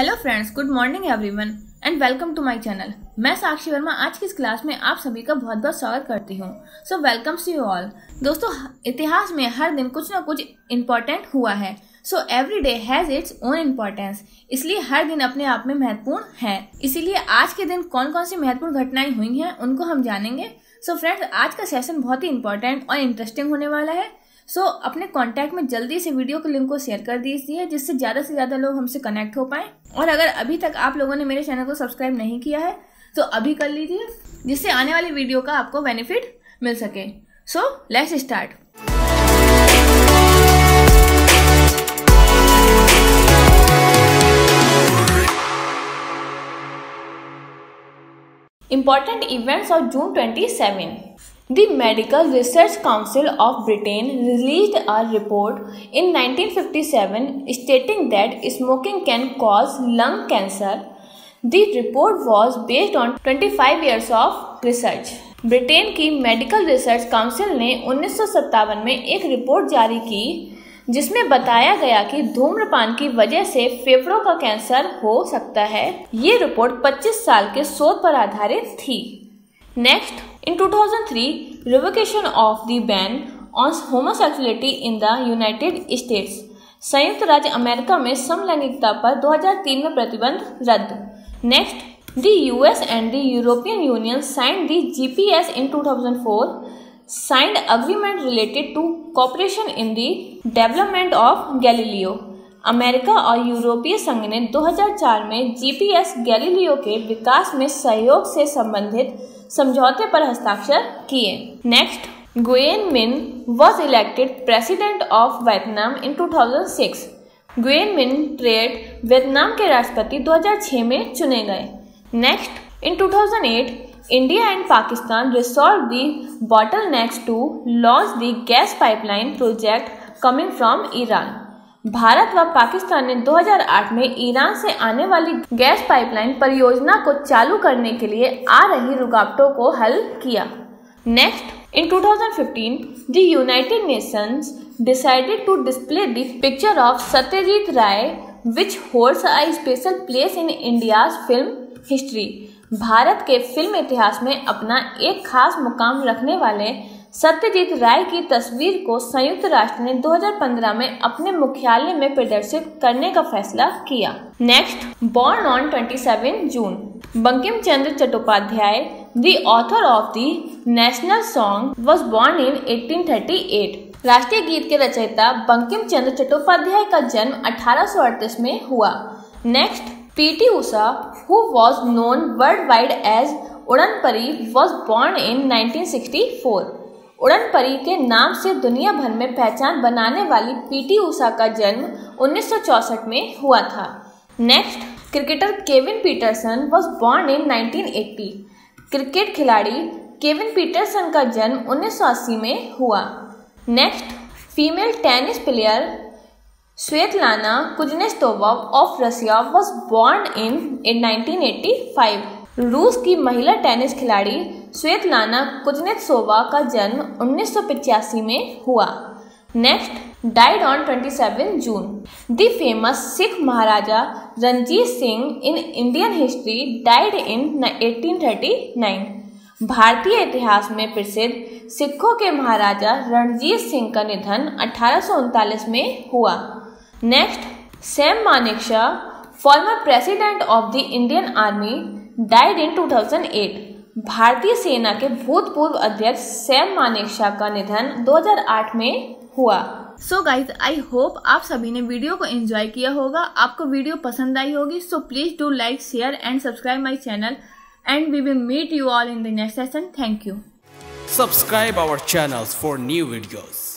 Hello friends good morning everyone and welcome to my channel मैं साक्षी वर्मा आज की इस क्लास में आप सभी का बहुत बहुत स्वागत करती हूँ। So welcome to you all दोस्तों, इतिहास में हर दिन कुछ ना कुछ इम्पोर्टेंट हुआ है। So every day has its own importance इसलिए हर दिन अपने आप में महत्वपूर्ण है। इसीलिए आज के दिन कौन कौन सी महत्वपूर्ण घटनाएँ हुई हैं, उनको हम जानेंगे। सो so फ्रेंड्स आज का सेशन बहुत ही इंपॉर्टेंट और इंटरेस्टिंग होने वाला है। सो so, अपने कांटेक्ट में जल्दी से वीडियो के लिंक को शेयर कर दीजिए जिससे ज़्यादा से ज़्यादा लोग हमसे कनेक्ट हो पाए। और अगर अभी तक आप लोगों ने मेरे चैनल को सब्सक्राइब नहीं किया है तो अभी कर लीजिए जिससे आने वाली वीडियो का आपको बेनिफिट मिल सके। So let's start Important events of June 27 The Medical Research Council of Britain released a report in 1957 stating that smoking can cause lung cancer. The report was based on 25 years of research. Britain की medical research council ने उन्नीस सौ सत्तावन में एक report जारी की जिसमें बताया गया कि धूम्रपान की वजह से फेफड़ों का कैंसर हो सकता है ये रिपोर्ट 25 साल के शोध पर आधारित थी Next, in 2003, revocation of the ban on homosexuality in the United States. संयुक्त राज्य अमेरिका में समलैंगिकता पर 2003 में प्रतिबंध रद्द next the US and the European Union signed the GPS in 2004, signed agreement related to cooperation in the development of Galileo America और यूरोपीय संघ ने 2004 में जीपीएस गैलीलियो के विकास में सहयोग से संबंधित समझौते पर हस्ताक्षर किए। Next Nguyen Minh was elected president of Vietnam in 2006 Nguyen Minh Triet Vietnam के राष्ट्रपति 2006 में चुने गए। Next in 2008 India and Pakistan resolve the bottleneck to launch the gas pipeline project coming from Iran Bharat व पाकिस्तान ने 2008 में Iran से आने वाली गैस पाइपलाइन परियोजना को चालू करने के लिए आ रही रुकावटों को हल किया। Next in 2015 the United Nations decided to display the picture of Satyajit Ray which holds a special place in India's film history Bharat के फ़िल्म इतिहास में अपना एक खास मुकाम रखने वाले सत्यजीत राय की तस्वीर को संयुक्त राष्ट्र ने 2015 में अपने मुख्यालय में प्रदर्शित करने का फैसला किया। Next born on 27 June Bankim Chandra Chattopadhyay the author of the national song was born in 1838 राष्ट्रीय गीत के रचयिता बंकिम चंद्र चट्टोपाध्याय का जन्म अठारह सौ अड़तीस में हुआ। Next PT Usha who was known world wide as उड़न परी वॉज़ बॉर्न इन 1964 उड़न परी के नाम से दुनिया भर में पहचान बनाने वाली पीटी उषा का जन्म 1964 में हुआ था। Next cricketer Kevin Pietersen was born in 1980 cricket खिलाड़ी केविन पीटरसन का जन्म 1980 में हुआ। Next female tennis player Svetlana Kuznetsova of Russia was born in 1985 रूस की महिला टेनिस खिलाड़ी स्वेतलाना कुजनेत्सोवा का जन्म उन्नीस में हुआ। Next died on 27 June the famous Sikh maharaja Ranjit Singh in Indian history died in 1839 भारतीय इतिहास में प्रसिद्ध सिखों के महाराजा रणजीत सिंह का निधन अठारह सौ उनतालीस में हुआ। Next Sam Manekshaw former president of the Indian army died in 2008 भारतीय सेना के भूतपूर्व अध्यक्ष सैम मानेकशा का निधन 2008 में हुआ। सो गाइज़ आई होप आप सभी ने वीडियो को एंजॉय किया होगा। आपको वीडियो पसंद आई होगी so please do like share and subscribe my channel and we will meet you all in the next session thank you subscribe our channel for new videos